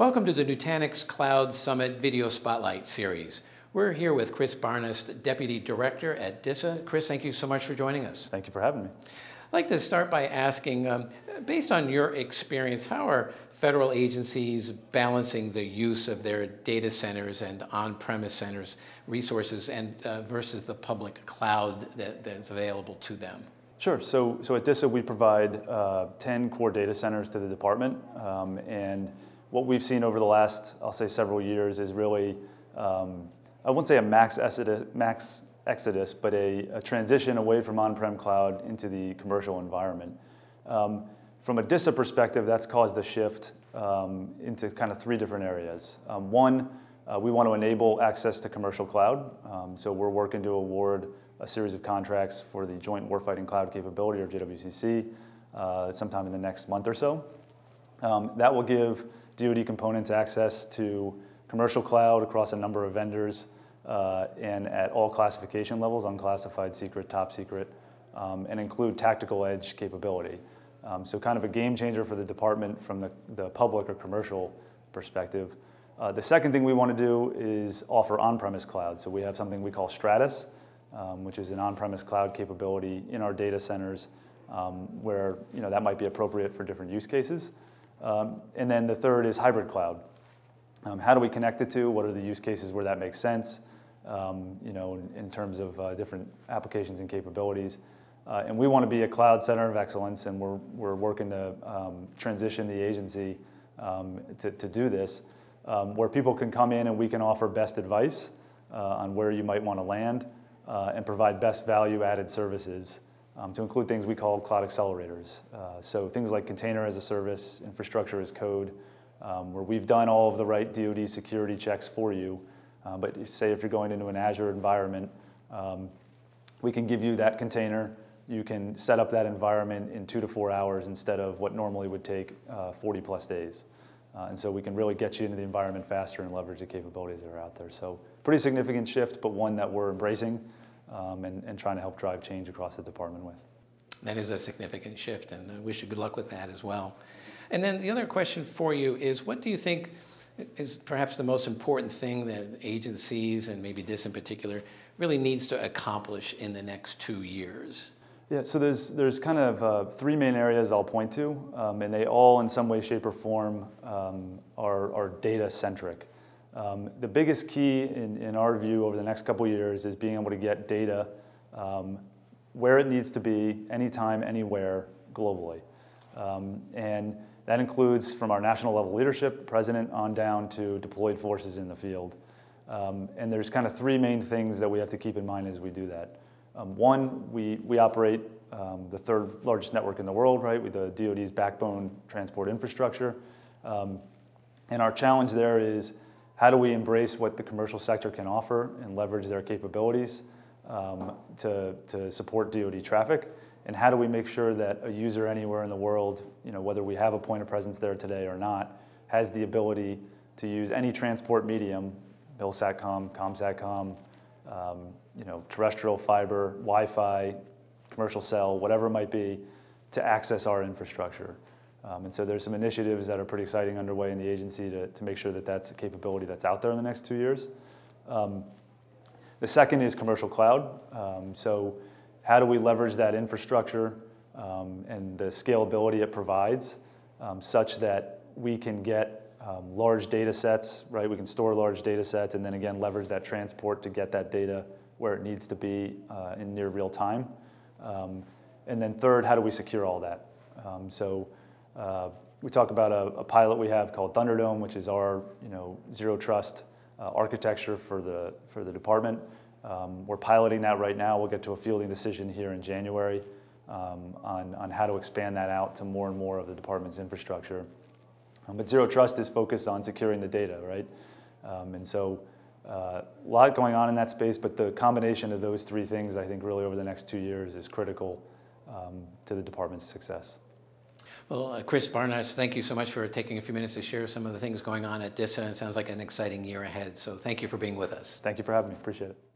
Welcome to the Nutanix Cloud Summit Video Spotlight Series. We're here with Chris Barnhurst, Deputy Director at DISA. Chris, thank you so much for joining us. Thank you for having me. I'd like to start by asking, um, based on your experience, how are federal agencies balancing the use of their data centers and on-premise centers resources and uh, versus the public cloud that, that's available to them? Sure. So, so at DISA, we provide uh, 10 core data centers to the department, um, and what we've seen over the last, I'll say, several years is really, um, I wouldn't say a max exodus, max exodus but a, a transition away from on-prem cloud into the commercial environment. Um, from a DISA perspective, that's caused a shift um, into kind of three different areas. Um, one, uh, we want to enable access to commercial cloud. Um, so we're working to award a series of contracts for the Joint Warfighting Cloud Capability, or JWCC, uh, sometime in the next month or so. Um, that will give DoD components access to commercial cloud across a number of vendors uh, and at all classification levels, unclassified, secret, top secret, um, and include tactical edge capability. Um, so kind of a game changer for the department from the, the public or commercial perspective. Uh, the second thing we want to do is offer on-premise cloud. So we have something we call Stratus, um, which is an on-premise cloud capability in our data centers um, where you know, that might be appropriate for different use cases. Um, and then the third is hybrid cloud. Um, how do we connect the two? What are the use cases where that makes sense? Um, you know, in, in terms of uh, different applications and capabilities. Uh, and we want to be a cloud center of excellence, and we're, we're working to um, transition the agency um, to, to do this, um, where people can come in and we can offer best advice uh, on where you might want to land uh, and provide best value added services um, to include things we call cloud accelerators. Uh, so things like container as a service, infrastructure as code, um, where we've done all of the right DoD security checks for you. Uh, but say if you're going into an Azure environment, um, we can give you that container. You can set up that environment in two to four hours instead of what normally would take uh, 40 plus days. Uh, and so we can really get you into the environment faster and leverage the capabilities that are out there. So pretty significant shift, but one that we're embracing um, and, and trying to help drive change across the department with. That is a significant shift, and I wish you good luck with that as well. And then the other question for you is what do you think is perhaps the most important thing that agencies, and maybe this in particular, really needs to accomplish in the next two years? Yeah, so there's, there's kind of uh, three main areas I'll point to, um, and they all, in some way, shape, or form, um, are, are data centric. Um, the biggest key in, in our view over the next couple years is being able to get data um, where it needs to be, anytime, anywhere, globally. Um, and that includes from our national level leadership, president, on down to deployed forces in the field. Um, and there's kind of three main things that we have to keep in mind as we do that. Um, one, we, we operate um, the third largest network in the world, right, with the DoD's backbone transport infrastructure. and our challenge there is how do we embrace what the commercial sector can offer and leverage their capabilities um, to, to support DoD traffic? And how do we make sure that a user anywhere in the world, you know, whether we have a point of presence there today or not, has the ability to use any transport medium, MILSATCOM, COMSATCOM, um, you know, terrestrial fiber, Wi-Fi, commercial cell, whatever it might be, to access our infrastructure. Um, and so there's some initiatives that are pretty exciting underway in the agency to, to make sure that that's a capability that's out there in the next two years. Um, the second is commercial cloud. Um, so how do we leverage that infrastructure um, and the scalability it provides um, such that we can get um, large data sets, right? We can store large data sets and then again leverage that transport to get that data where it needs to be uh, in near real time. and then third, how do we secure all that? so uh, we talk about a, a, pilot we have called Thunderdome, which is our you know, zero trust uh, architecture for the, for the department. Um, we're piloting that right now. We'll get to a fielding decision here in January um, on, on how to expand that out to more and more of the department's infrastructure. Um, but Zero Trust is focused on securing the data, right? Um, and so uh, a lot going on in that space, but the combination of those three things, I think really over the next two years is critical um, to the department's success. Well, uh, Chris Barnhurst, thank you so much for taking a few minutes to share some of the things going on at DISA. It sounds like an exciting year ahead. So thank you for being with us. Thank you for having me. Appreciate it.